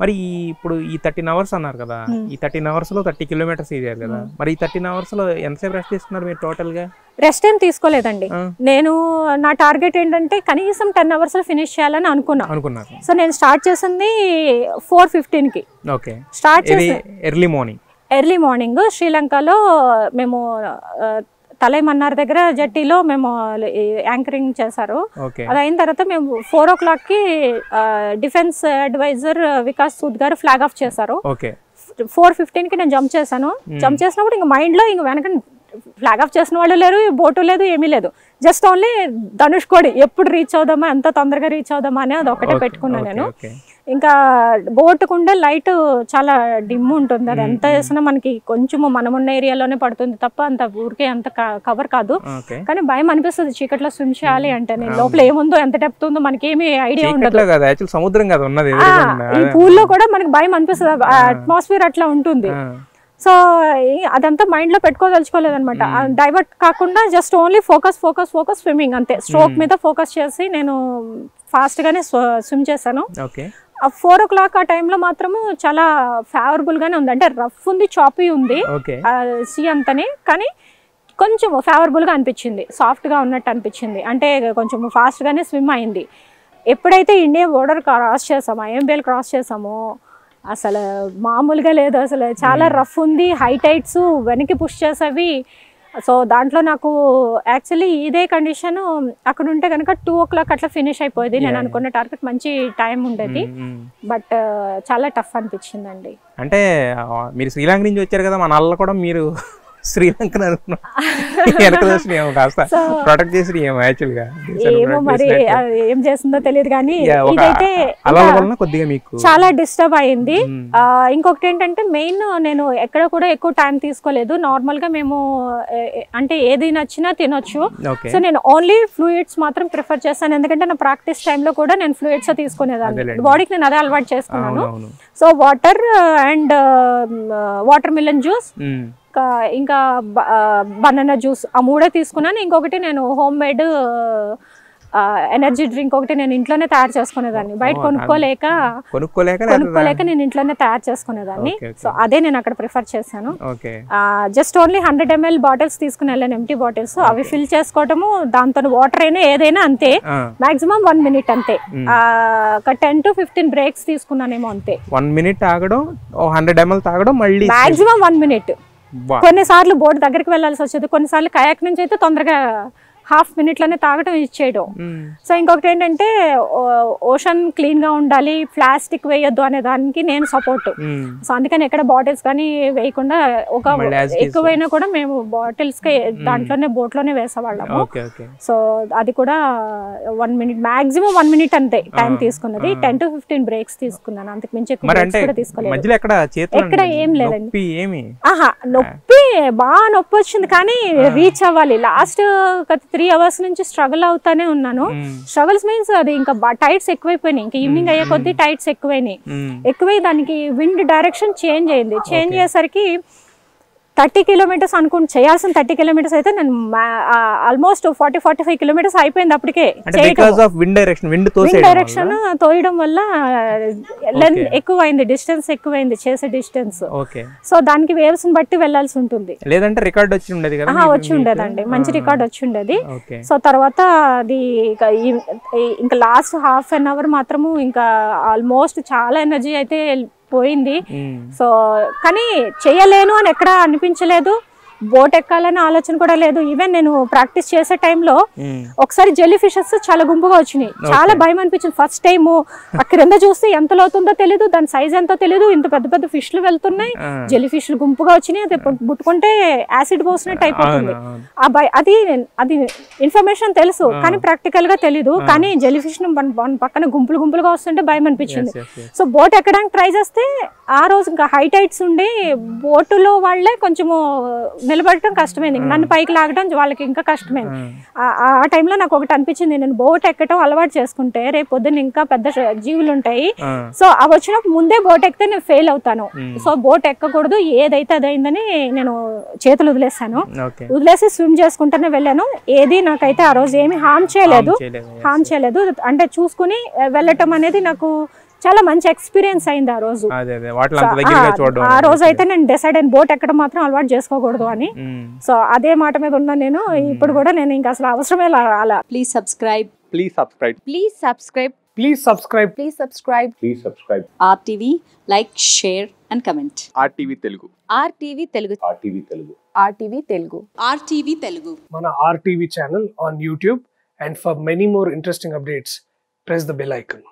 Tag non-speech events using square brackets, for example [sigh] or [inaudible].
మరి ఇప్పుడు ఈ థర్టీన్ అవర్స్ అన్నారు కదా. ఈ థర్టీన్ అవర్స్లో థర్టీ కిలోమీటర్స్ ఇదారు కదా మరి ఈ థర్టీన్ అవర్స్లో ఎంతసేపు రెస్ట్ తీసుకున్నారు మీరు టోటల్గా? రెస్ట్ ఏం తీసుకోలేదండి. నేను నా టార్గెట్ ఏంటంటే కనీసం టెన్ అవర్స్లో ఫినిష్ చేయాలని అనుకున్నా. అనుకున్నారు. సో నేను స్టార్ట్ చేసింది ఫోర్ ఫిఫ్టీన్కి. ఓకే. స్టార్ట్ చేసి ఎర్లీ మార్నింగ్ ఎర్లీ మార్నింగ్ శ్రీలంకలో మేము తలైమన్నార్ దగ్గర జట్టీలో మేము యాంకరింగ్ చేశారు. అది అయిన తర్వాత మేము ఫోర్ ఓ క్లాక్కి defence adviser Vikas Sood garu flag off చేశారు. ఫోర్ ఫిఫ్టీన్కి నేను జంప్ చేశాను. జంప్ చేసినప్పుడు ఇంక మైండ్లో ఇంక వెనక ఫ్లాగ్ ఆఫ్ చేసిన వాళ్ళు లేరు బోటు లేదు ఏమీ లేదు. జస్ట్ ఓన్లీ ధనుష్ కోడి ఎప్పుడు రీచ్ అవుదామా ఎంత తొందరగా రీచ్ అవుదామా అని అది ఒకటే పెట్టుకున్నాను నేను. ఇంకా బోటుకుండే లైట్ చాలా డిమ్ ఉంటుంది. అది ఎంత వేసినా మనకి కొంచెము మనమున్న ఏరియాలోనే పడుతుంది తప్ప అంత ఊరికే అంత కవర్ కాదు. కానీ భయం అనిపిస్తుంది చీకట్లో స్విమ్ చేయాలి అంటే. నేను లోపల ఏముందో ఎంత డెప్త్ ఉందో మనకి ఏమీ ఐడియా ఉండదు. సముద్రం కదా ఉన్నది ఈ పూల్లో కూడా మనకి భయం అనిపిస్తుంది. అట్మాస్ఫియర్ అట్లా ఉంటుంది. సో అదంతా మైండ్లో పెట్టుకోదలుచుకోలేదు అనమాట డైవర్ట్ కాకుండా just only focus focus focus swimming అంతే. స్ట్రోక్ మీద ఫోకస్ చేసి నేను ఫాస్ట్ గానే స్విమ్ చేశాను. ఆ ఫోర్ ఓ క్లాక్ ఆ టైంలో మాత్రము చాలా ఫేవరబుల్ గానే ఉంది. అంటే రఫ్ ఉంది చాపీ ఉంది. సీ అంతని. కానీ కొంచెం ఫేవరబుల్గా అనిపించింది. సాఫ్ట్గా ఉన్నట్టు అనిపించింది. అంటే కొంచెం ఫాస్ట్ గానే స్విమ్ అయింది. ఎప్పుడైతే ఇండియా బోర్డర్ క్రాస్ చేసామో ఐఎంబిఎల్ క్రాస్ చేసామో అసలు మామూలుగా లేదు. అసలు చాలా రఫ్ ఉంది. హై టైట్స్ వెనక్కి పుష్ చేసేవి సో దాంట్లో నాకు యాక్చువల్లీ ఇదే కండిషన్ అక్కడ ఉంటే కనుక టూ ఓ క్లాక్ అట్లా ఫినిష్ అయిపోయేది. నేను అనుకున్న టార్గెట్ మంచి టైం ఉండేది. ఉమ్, ఉమ్. బట్ చాలా టఫ్ అనిపించిందండి. అంటే మీరు శ్రీలంక నుంచి వచ్చారు కదా మన అల్ల కూడా మీరు శ్రీలంకని అనుకున్నాం. [laughs] వచ్చినాయేమో కాస్త ప్రొటెక్ట్ యాక్చువల్గా. ఏమో మరి ఏం చేస్తుందో తెలియదు కానీ ఇదైతే ఇంకా వలన కొద్దిగా మీకు చాలా డిస్టర్బ్ అయింది. ఇంకొకటి ఏంటంటే మెయిన్ నేను ఎక్కడ కూడా ఎక్కువ టైం తీసుకోలేదు. నార్మల్గా మేము అంటే ఏది నచ్చినా తినొచ్చు. సో నేను ఓన్లీ ఫ్లూయిడ్స్ మాత్రం ప్రిఫర్ చేస్తాను. ఎందుకంటే నా ప్రాక్టీస్ టైంలో కూడా నేను ఫ్లూయిడ్స్ తీసుకునేదాన్ని. బాడీకి నేను అదే అలవాటు చేసుకున్నాను. So water and watermelon juice ఇంకా బనానా జ్యూస్ ఆ మూడే తీసుకున్నాను. ఇంకొకటి నేను హోమ్ మేడ్ ఎనర్జీ డ్రింక్ ఒకటి నేను ఇంట్లోనే తయారు చేసుకునేదాన్ని. బయట కొనుక్కోలేక కొనుక్కోలేక కొనుక్కోలేక నేను ఇంట్లోనే తయారు చేసుకునేదాన్ని. సో అదే నేను అక్కడ ప్రిఫర్ చేశాను. Just only hundred ML bottles తీసుకుని వెళ్ళాను ఎంటీ బాటిల్స్. అవి ఫిల్ చేసుకోవటము దాంతో వాటర్ అయినా ఏదైనా అంతే. మాక్సిమం వన్ మినిట్ అంతే. ఒక టెన్ టు ఫిఫ్టీన్ బ్రేక్స్ తీసుకున్నానేమో అంతే. వన్ మినిట్ తాగడం హండ్రెడ్ ఎంఎల్ తాగడం మళ్ళీ మాక్సిమం వన్ మినిట్. కొన్నిసార్లు బోర్డు దగ్గరికి వెళ్ళాల్సి వచ్చేది. కొన్నిసార్లు కయాక్ నుంచి అయితే తొందరగా హాఫ్ మినిట్లోనే తాగటం ఇచ్చేయడం సో ఇంకొకటి ఏంటంటే ఓషన్ క్లీన్గా ఉండాలి ప్లాస్టిక్ వేయొద్దు అనే దానికి నేను సపోర్ట్ సో అందుకని ఎక్కడ బాటిల్స్ కానీ వేయకుండా ఒక. ఎక్కువైనా కూడా మేము బాటిల్స్ దాంట్లోనే boat లోనే వేసేవాళ్ళము సో అది కూడా one minute maximum one minute అంతే టైం తీసుకున్నది. టెన్ టు ఫిఫ్టీన్ బ్రేక్స్ తీసుకున్నాను. అంతకు మించి ఎక్కువ తీసుకోలేదు. ఎక్కడ ఏం లేదండి. ఆహా నొప్పి బాగా నొప్పి వచ్చింది కానీ రీచ్ అవ్వాలి. లాస్ట్ త్రీ అవర్స్ నుంచి స్ట్రగుల్ అవుతానే ఉన్నాను. స్ట్రగుల్స్ మీన్స్ అది ఇంకా టైట్స్ ఎక్కువైపోయినాయి. ఇంకా ఈవినింగ్ అయ్యే కొద్దీ టైట్స్ ఎక్కువైనాయి. ఎక్కువై దానికి విండ్ డైరెక్షన్ చేంజ్ అయింది. చేంజ్ అయ్యేసరికి థర్టీ కిలోమీటర్స్ అనుకుంటు చేయాల్సిన థర్టీ కిలోమీటర్స్ అయితే నేను almost forty forty five kilometres అయిపోయింది అప్పటికే. విండ్ డైరెక్షన్ విండ్ తోయడం వల్ల లెంత్ ఎక్కువైంది డిస్టెన్స్ ఎక్కువైంది చేసే డిస్టెన్స్ సో దానికి వేవ్స్ బట్టి వెళ్ళాల్సి ఉంటుంది. లేదంటే రికార్డ్ వచ్చి ఉండేది కదా వచ్చి ఉండేదండి. మంచి రికార్డ్ వచ్చి ఉండేది. సో తర్వాత అది ఇంకా లాస్ట్ హాఫ్ అన్ అవర్ మాత్రము ఇంకా ఆల్మోస్ట్ చాలా ఎనర్జీ అయితే పోయింది. సో కానీ చేయలేను అని ఎక్కడ అనిపించలేదు. బోట్ ఎక్కాలనే ఆలోచన కూడా లేదు. ఈవెన్ నేను ప్రాక్టీస్ చేసే టైంలో ఒకసారి జెల్లీ ఫిషెస్ చాలా గుంపుగా వచ్చినాయి. చాలా భయం అనిపించింది. ఫస్ట్ టైం ఆ క్రింద చూస్తే ఎంత లోతుందో తెలియదు దాని సైజ్ ఎంతో తెలియదు ఇంత పెద్ద పెద్ద ఫిష్లు వెళ్తున్నాయి. జెల్లీ ఫిష్లు గుంపుగా వచ్చినాయి అది ముట్టుకుంటే యాసిడ్ పోసినట్టు అయిపోతుంది. ఆ భయ అది అది ఇన్ఫర్మేషన్ తెలుసు కానీ ప్రాక్టికల్గా తెలీదు. కానీ జెల్లీ ఫిష్ పక్కన గుంపులు గుంపులుగా వస్తుంటే భయం అనిపించింది. సో బోట్ ఎక్కడానికి ట్రై చేస్తే ఆ రోజు ఇంకా హై టైట్స్ ఉండి బోటులో వాళ్ళే కొంచెము నిలబడటం కష్టమైంది నన్ను పైకి లాగడం వాళ్ళకి ఇంకా కష్టమైంది ఆ- ఆ టైంలో నాకు ఒకటి అనిపించింది. నేను బోట్ ఎక్కడం అలవాటు చేసుకుంటే రేపు పొద్దున్న ఇంకా పెద్ద జీవులు ఉంటాయి సో అవి వచ్చినప్పుడు ముందే బోట్ ఎక్కితే నేను ఫెయిల్ అవుతాను. సో బోట్ ఎక్కకూడదు. ఏదైతే అదైందని నేను చేతులు వదిలేసాను వదిలేసి స్విమ్ చేసుకుంటూనే వెళ్ళాను. ఏది నాకైతే ఆ రోజు ఏమి హామ్ చేయలేదు. హామ్ చేయలేదు. అంటే చూసుకుని వెళ్ళటం అనేది నాకు చాలా మంచి ఎక్స్పీరియన్స్ అయింది ఆ రోజు. ఆ రోజు అయితే నేను డిసైడ్ అయిన బోట్ ఎక్కడ మాత్రం అలవాటు చేసుకోకూడదు అని. సో అదే మాట మీద ఉన్నా నేను ఇప్పుడు కూడా నేను ఇంకా అసలు అవసరమే అలా. Please subscribe please subscribe please subscribe please subscribe please subscribe please subscribe RTV like share and comment RTV Telugu RTV Telugu RTV Telugu RTV Telugu RTV Telugu మన RTV channel on YouTube and for many more interesting updates press the bell icon